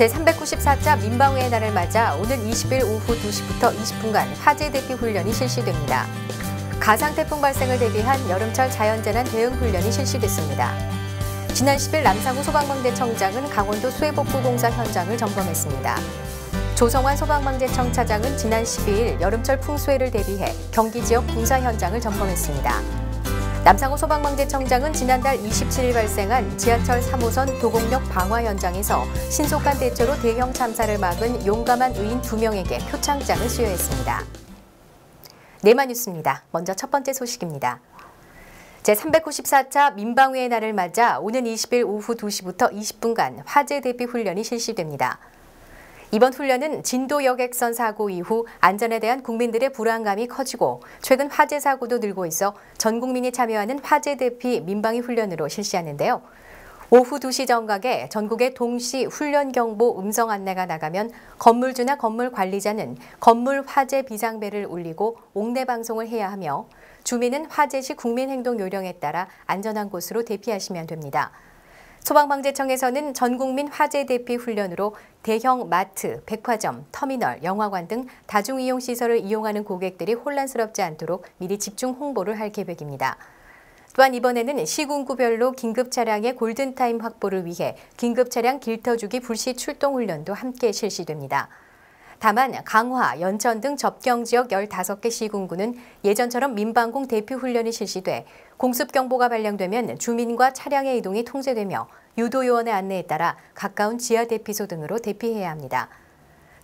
제394차 민방위의 날을 맞아 오늘 20일 오후 2시부터 20분간 화재 대피 훈련이 실시됩니다. 가상 태풍 발생을 대비한 여름철 자연재난 대응 훈련이 실시됐습니다. 지난 10일 남상우 소방방재청장은 강원도 수해복구공사 현장을 점검했습니다. 조성환 소방방재청 차장은 지난 12일 여름철 풍수해를 대비해 경기 지역 공사 현장을 점검했습니다. 남상호 소방방재청장은 지난달 27일 발생한 지하철 3호선 도곡역 방화 현장에서 신속한 대처로 대형 참사를 막은 용감한 의인 2명에게 표창장을 수여했습니다. 네마 뉴스입니다. 먼저 첫 번째 소식입니다. 제394차 민방위의 날을 맞아 오는 20일 오후 2시부터 20분간 화재 대피 훈련이 실시됩니다. 이번 훈련은 진도 여객선 사고 이후 안전에 대한 국민들의 불안감이 커지고 최근 화재 사고도 늘고 있어 전 국민이 참여하는 화재 대피 민방위 훈련으로 실시하는데요. 오후 2시 정각에 전국에 동시 훈련 경보 음성 안내가 나가면 건물주나 건물 관리자는 건물 화재 비상벨을 울리고 옥내 방송을 해야 하며 주민은 화재 시 국민행동 요령에 따라 안전한 곳으로 대피하시면 됩니다. 소방방재청에서는 전국민 화재 대피 훈련으로 대형 마트, 백화점, 터미널, 영화관 등 다중이용 시설을 이용하는 고객들이 혼란스럽지 않도록 미리 집중 홍보를 할 계획입니다. 또한 이번에는 시군구별로 긴급 차량의 골든타임 확보를 위해 긴급 차량 길터주기 불시 출동 훈련도 함께 실시됩니다. 다만 강화, 연천 등 접경 지역 15개 시군구는 예전처럼 민방공 대피 훈련이 실시돼 공습 경보가 발령되면 주민과 차량의 이동이 통제되며 유도 요원의 안내에 따라 가까운 지하 대피소 등으로 대피해야 합니다.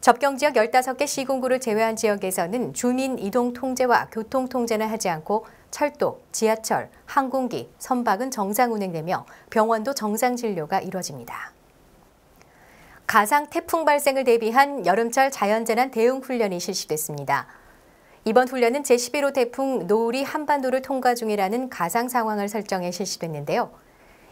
접경 지역 15개 시군구를 제외한 지역에서는 주민 이동 통제와 교통 통제는 하지 않고 철도, 지하철, 항공기, 선박은 정상 운행되며 병원도 정상 진료가 이뤄집니다. 가상 태풍 발생을 대비한 여름철 자연재난 대응 훈련이 실시됐습니다. 이번 훈련은 제11호 태풍 노을이 한반도를 통과 중이라는 가상 상황을 설정해 실시됐는데요.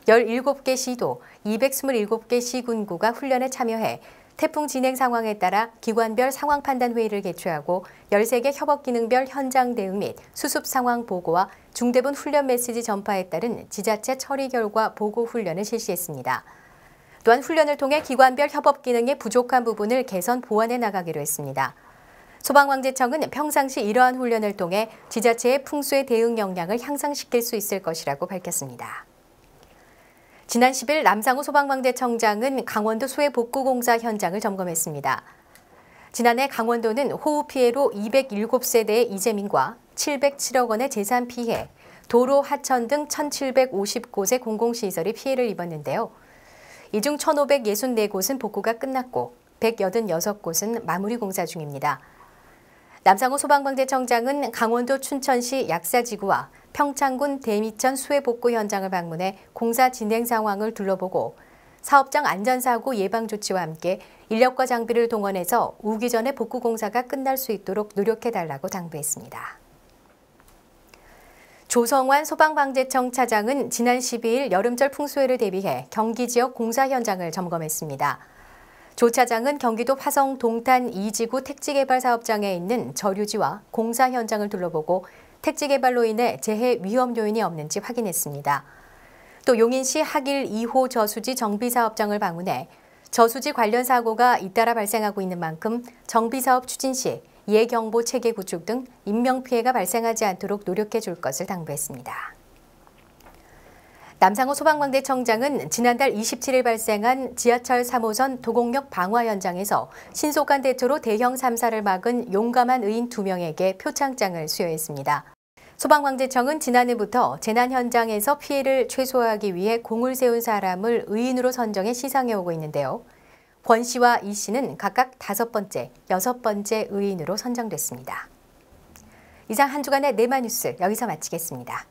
17개 시도, 227개 시군구가 훈련에 참여해 태풍 진행 상황에 따라 기관별 상황 판단 회의를 개최하고 13개 협업 기능별 현장 대응 및 수습 상황 보고와 중대본 훈련 메시지 전파에 따른 지자체 처리 결과 보고 훈련을 실시했습니다. 또한 훈련을 통해 기관별 협업 기능의 부족한 부분을 개선 보완해 나가기로 했습니다. 소방방재청은 평상시 이러한 훈련을 통해 지자체의 풍수의 대응 역량을 향상시킬 수 있을 것이라고 밝혔습니다. 지난 10일 남상우 소방방재청장은 강원도 수해 복구공사 현장을 점검했습니다. 지난해 강원도는 호우 피해로 207세대의 이재민과 707억 원의 재산 피해, 도로, 하천 등 1,750곳의 공공시설이 피해를 입었는데요. 이중 1,564곳은 복구가 끝났고 186곳은 마무리 공사 중입니다. 남상호 소방방재청장은 강원도 춘천시 약사지구와 평창군 대미천 수해복구 현장을 방문해 공사 진행 상황을 둘러보고 사업장 안전사고 예방 조치와 함께 인력과 장비를 동원해서 우기 전에 복구 공사가 끝날 수 있도록 노력해달라고 당부했습니다. 조성환 소방방재청 차장은 지난 12일 여름철 풍수해를 대비해 경기 지역 공사 현장을 점검했습니다. 조 차장은 경기도 화성 동탄 2지구 택지개발 사업장에 있는 저류지와 공사 현장을 둘러보고 택지 개발로 인해 재해 위험 요인이 없는지 확인했습니다. 또 용인시 하길 2호 저수지 정비 사업장을 방문해 저수지 관련 사고가 잇따라 발생하고 있는 만큼 정비 사업 추진 시 예경보 체계 구축 등 인명 피해가 발생하지 않도록 노력해 줄 것을 당부했습니다. 남상호 소방방대청장은 지난달 27일 발생한 지하철 3호선 도곡역 방화 현장에서 신속한 대처로 대형 참사를 막은 용감한 의인 2명에게 표창장을 수여했습니다. 소방방재청은 지난해부터 재난 현장에서 피해를 최소화하기 위해 공을 세운 사람을 의인으로 선정해 시상해 오고 있는데요. 권 씨와 이 씨는 각각 다섯 번째, 여섯 번째 의인으로 선정됐습니다. 이상 한 주간의 네마 뉴스 여기서 마치겠습니다.